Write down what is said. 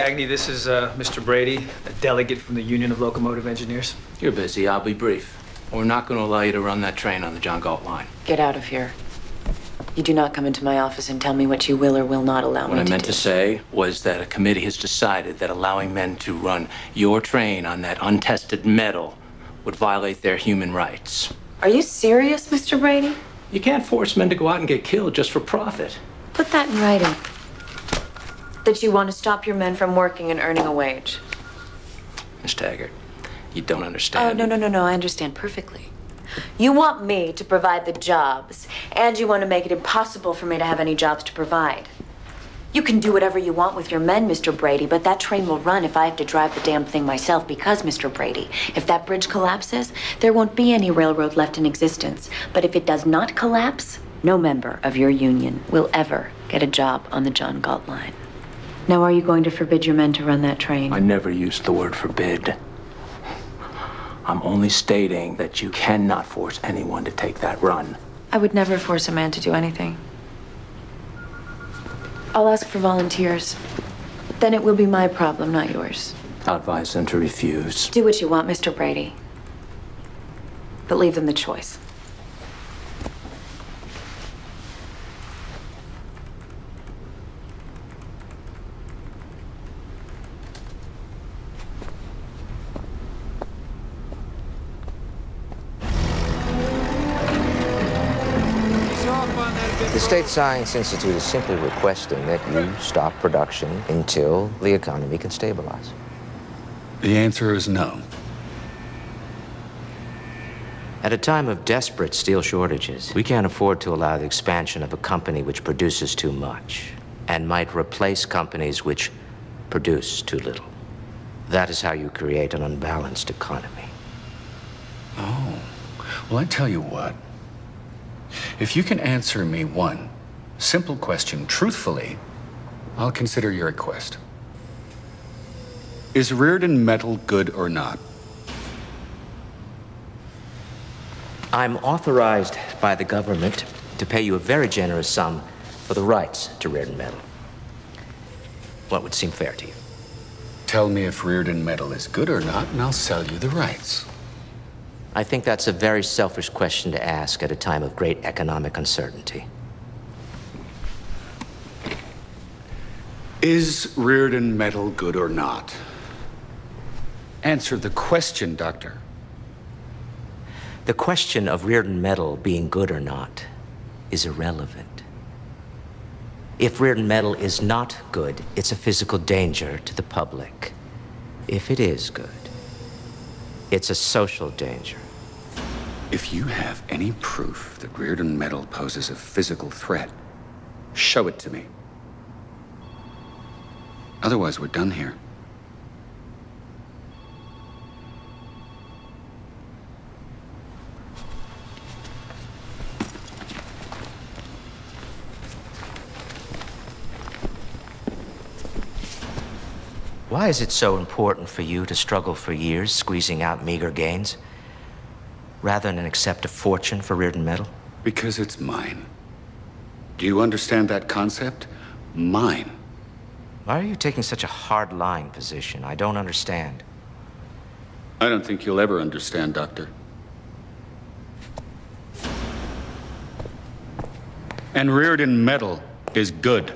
Andy, this is uh, Mr. Brady, a delegate from the Union of Locomotive Engineers. You're busy. I'll be brief. We're not going to allow you to run that train on the John Galt line. Get out of here. You do not come into my office and tell me what you will or will not allow What me I to What I meant do. to say was that a committee has decided that allowing men to run your train on that untested metal would violate their human rights. Are you serious, Mr. Brady? You can't force men to go out and get killed just for profit. Put that in writing. That you want to stop your men from working and earning a wage. Miss Taggart, you don't understand. Oh, understand. no, no, no, no. I understand perfectly. You want me to provide the jobs, and you want to make it impossible for me to have any jobs to provide. You can do whatever you want with your men, Mr. Brady, but that train will run if I have to drive the damn thing myself because, Mr. Brady, if that bridge collapses, there won't be any railroad left in existence. But if it does not collapse, no member of your union will ever get a job on the John Galt line. Now, are you going to forbid your men to run that train? I never used the word forbid. I'm only stating that you cannot force anyone to take that run. I would never force a man to do anything. I'll ask for volunteers. Then it will be my problem, not yours. I'll advise them to refuse. Do what you want, Mr. Brady. But leave them the choice. The State Science Institute is simply requesting that you stop production until the economy can stabilize. The answer is no. At a time of desperate steel shortages, we can't afford to allow the expansion of a company which produces too much and might replace companies which produce too little. That is how you create an unbalanced economy. Oh. Well, I tell you what. If you can answer me one simple question truthfully, I'll consider your request. Is Rearden metal good or not? I'm authorized by the government to pay you a very generous sum for the rights to Rearden Metal. What would seem fair to you? Tell me if Rearden metal is good or not, and I'll sell you the rights. I think that's a very selfish question to ask at a time of great economic uncertainty. Is Rearden metal good or not? Answer the question, Doctor. The question of Rearden Metal being good or not is irrelevant. If Rearden Metal is not good, it's a physical danger to the public. If it is good, it's a social danger. If you have any proof that Rearden metal poses a physical threat, show it to me. Otherwise, we're done here. Why is it so important for you to struggle for years, squeezing out meager gains, rather than accept a fortune for Rearden Metal? Because it's mine. Do you understand that concept? Mine. Why are you taking such a hard line position? I don't understand. I don't think you'll ever understand, Doctor. And Rearden metal is good.